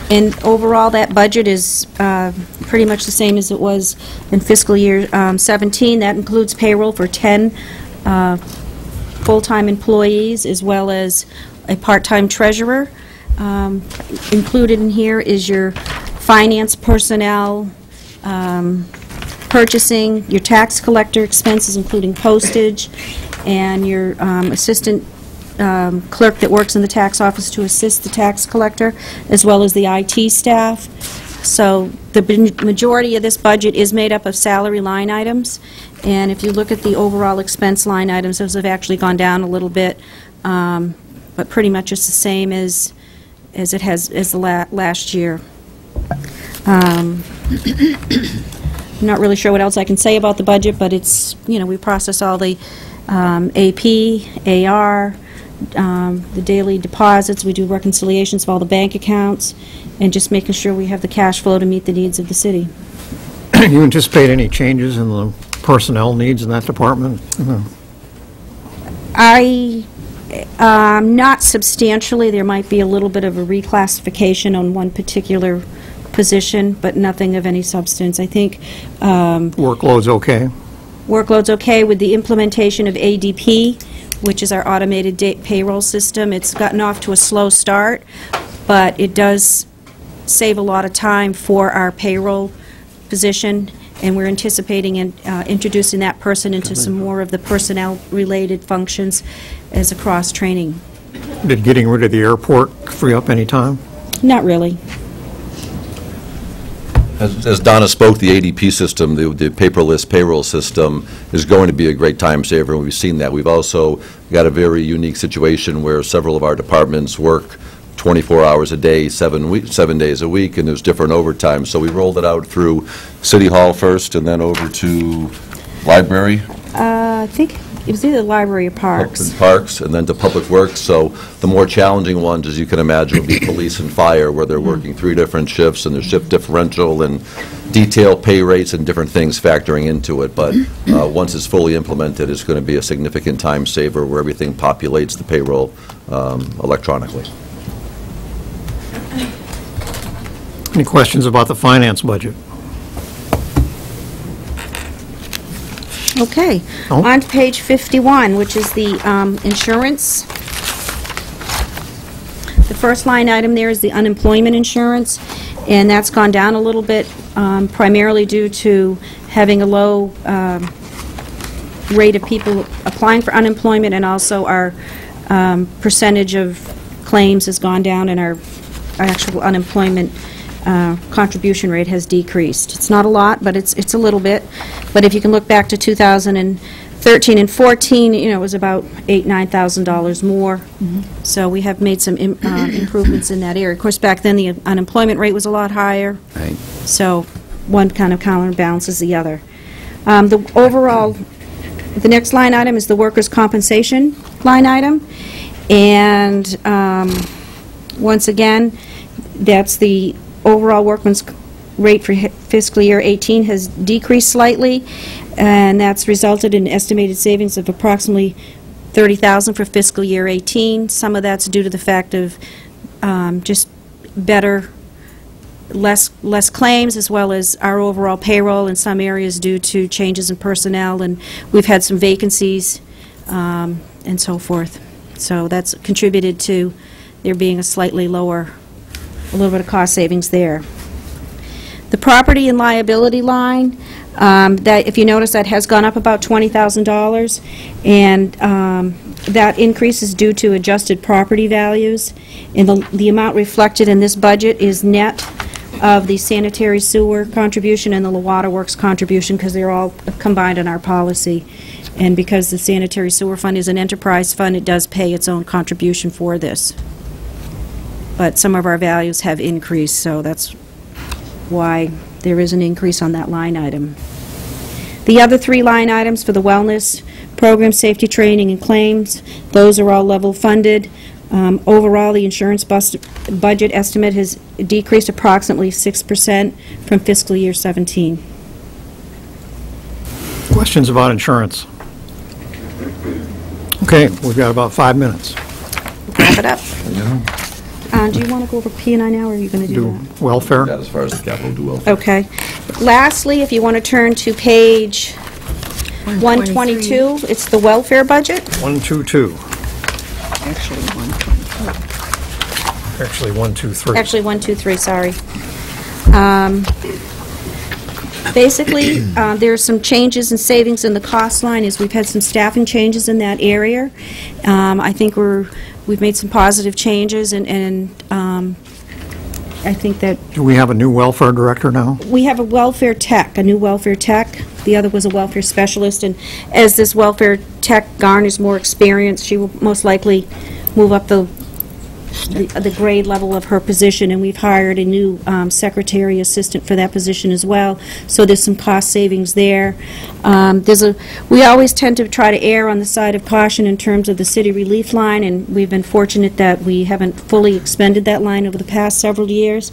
And overall, that budget is uh, pretty much the same as it was in fiscal year um, 17. That includes payroll for 10 uh, full-time employees, as well as a part-time treasurer, um, Included in here is your finance personnel, um, purchasing, your tax collector expenses, including postage, and your um, assistant um, clerk that works in the tax office to assist the tax collector, as well as the IT staff. So the majority of this budget is made up of salary line items, and if you look at the overall expense line items, those have actually gone down a little bit, um, but pretty much it's the same as, as it has, as the la- last year. Um, <coughs> I'm not really sure what else I can say about the budget, but it's, you know, we process all the um, AP, AR, um, the daily deposits, we do reconciliations of all the bank accounts, and just making sure we have the cash flow to meet the needs of the city. <coughs> You anticipate any changes in the personnel needs in that department? I, um, not substantially, there might be a little bit of a reclassification on one particular position, but nothing of any substance. I think um, Workload's okay? Workload's okay with the implementation of ADP, which is our automated payroll system. It's gotten off to a slow start, but it does save a lot of time for our payroll position, and we're anticipating in- uh, introducing that person into some more of the personnel-related functions as a cross-training. Did getting rid of the airport free up any time? Not really. As as Donna spoke, the ADP system, the the paperless payroll system, is going to be a great time saver, and we've seen that. We've also got a very unique situation where several of our departments work 24 hours a day, seven week, seven days a week, and there's different overtime. So we rolled it out through City Hall first, and then over to Library, Uh, I think it was either library or parks. and Parks, and then to Public Works. So the more challenging ones, as you can imagine, would be police and fire, where they're working three different shifts, and there's shift differential and detail pay rates and different things factoring into it. But uh, once it's fully implemented, it's going to be a significant time saver where everything populates the payroll um, electronically. Any questions about the finance budget? Okay. On to page 51, which is the um, insurance. The first line item there is the unemployment insurance, and that's gone down a little bit, um, primarily due to having a low um, rate of people applying for unemployment, and also our um, percentage of claims has gone down, and our actual unemployment uh, contribution rate has decreased. It's not a lot, but it's, it's a little bit. But if you can look back to 2013 and 14, you know, it was about eight, $9,000 more. So we have made some im- uh, improvements in that area. Of course, back then, the unemployment rate was a lot higher. Right. So one kind of counterbalances the other. Um, The overall, the next line item is the workers' compensation line item. And um, once again, that's the overall workman's rate for fiscal year 18 has decreased slightly, and that's resulted in estimated savings of approximately 30000 for fiscal year 18. Some of that's due to the fact of um, just better less, less claims, as well as our overall payroll in some areas due to changes in personnel, and we've had some vacancies um, and so forth. So that's contributed to there being a slightly lower, a little bit of cost savings there. The property and liability line, um, that, if you notice, that has gone up about $20,000, and um, that increase is due to adjusted property values, and the the amount reflected in this budget is net of the sanitary sewer contribution and the water works contribution, because they're all combined in our policy. And because the sanitary sewer fund is an enterprise fund, it does pay its own contribution for this. But some of our values have increased, so that's why there is an increase on that line item. The other three line items for the wellness program, safety training, and claims, those are all level funded. Um, Overall, the insurance bus- budget estimate has decreased approximately 6% from fiscal year 17. Questions about insurance? Okay, we've got about five minutes. Wrap it up. Uh, Do you want to go over P and I now, or are you going to do Do that? welfare? That as far as the capital duel. Okay. Lastly, if you want to turn to page 122, it's the welfare budget. 122, Actually, one. actually 123. Actually, one, two, three, sorry. Um, Basically, <clears throat> uh, there are some changes and savings in the cost line, as we've had some staffing changes in that area. Um, I think we're, we've made some positive changes, and, and um, I think that Do we have a new welfare director now? we have a welfare tech, a new welfare tech. The other was a welfare specialist, and as this welfare tech garners more experience, she will most likely move up the, the the grade level of her position, and we've hired a new um, secretary assistant for that position as well, so there's some cost savings there. Um, There's a, we always tend to try to err on the side of caution in terms of the city relief line, and we've been fortunate that we haven't fully expended that line over the past several years.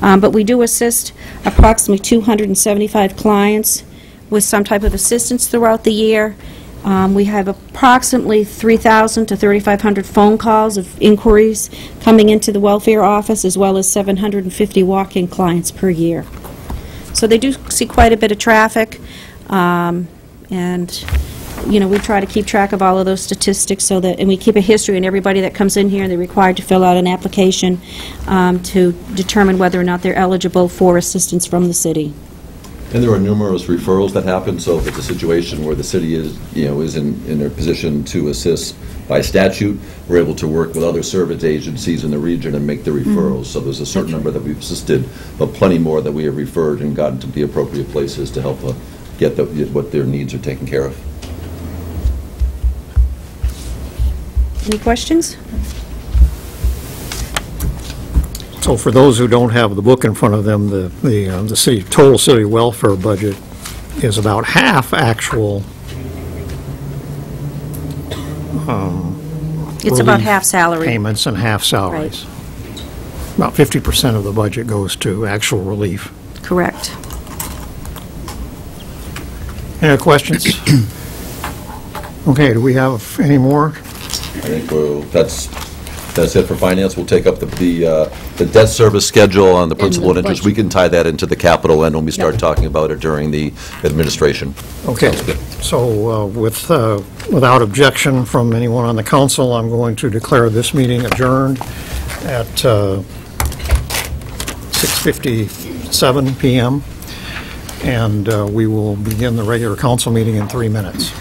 Um, But we do assist approximately 275 clients with some type of assistance throughout the year. Um, We have approximately 3,000 to 3,500 phone calls of inquiries coming into the welfare office, as well as 750 walk-in clients per year. So they do see quite a bit of traffic, um, and, you know, we try to keep track of all of those statistics so that, and we keep a history, and everybody that comes in here, they're required to fill out an application um, to determine whether or not they're eligible for assistance from the city. And there are numerous referrals that happen, so if it's a situation where the city is, you know, is in, in a position to assist by statute, we're able to work with other service agencies in the region and make the referrals. So there's a certain number that we've assisted, but plenty more that we have referred and gotten to the appropriate places to help uh, get the, what their needs are taken care of. Any questions? So for those who don't have the book in front of them, the, the, uh, the city, total city welfare budget is about half actual. It's about relief half salary. Payments and half salaries. About 50% of the budget goes to actual relief. Correct. Any other questions? <clears throat> Okay, do we have any more? I think we'll, that's, that's it for finance. We'll take up the, the, uh, the debt service schedule on the principal and interest. We can tie that into the capital end when we start talking about it during the administration. Okay, Sounds good. so uh, with, uh, without objection from anyone on the council, I'm going to declare this meeting adjourned at uh, 6:57 PM, and uh, we will begin the regular council meeting in three minutes.